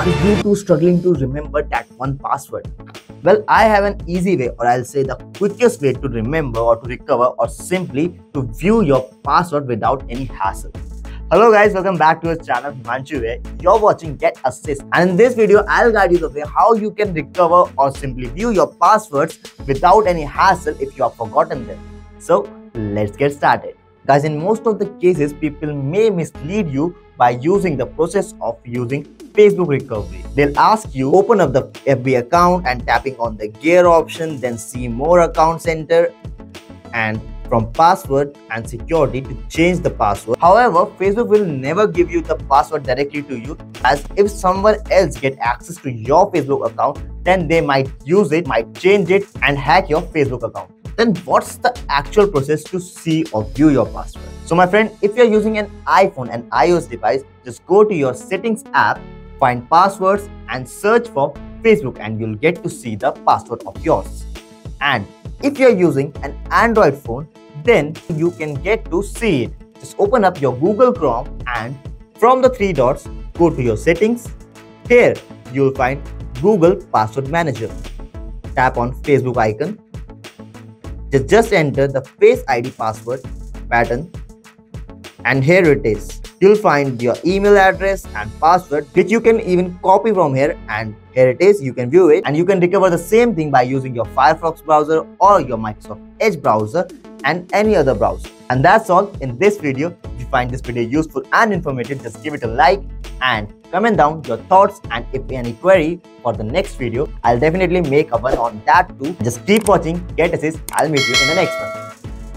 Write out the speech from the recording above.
Are you too struggling to remember that one password? Well, I have an easy way, or I'll say the quickest way to remember or to recover, or simply to view your password without any hassle. Hello guys, welcome back to our channel Himanshu here. You're watching Get Assist and in this video I'll guide you the way how you can recover or simply view your passwords without any hassle if you have forgotten them. So let's get started. Guys, in most of the cases people may mislead you by using the process of using Facebook recovery. They'll ask you open up the FB account and tapping on the gear option then see more account center and from password and security to change the password. However, Facebook will never give you the password directly to you as if someone else get access to your Facebook account, then they might use it, might change it and hack your Facebook account. Then what's the actual process to see or view your password? So my friend, if you're using an iPhone and iOS device, just go to your settings app, find passwords and search for Facebook and you'll get to see the password of yours. And if you're using an Android phone, then you can get to see it. Just open up your Google Chrome and from the three dots, go to your settings. Here, you'll find Google Password Manager. Tap on Facebook icon. Just, enter the Face ID password pattern and here it is. You'll find your email address and password which you can even copy from here and here it is you can view it and you can recover the same thing by using your Firefox browser or your Microsoft Edge browser and any other browser. And that's all in this video. Find this video useful and informative, just give it a like and comment down your thoughts and if any query for the next video, I'll definitely make a one on that too. Just keep watching, get assist, I'll meet you in the next one.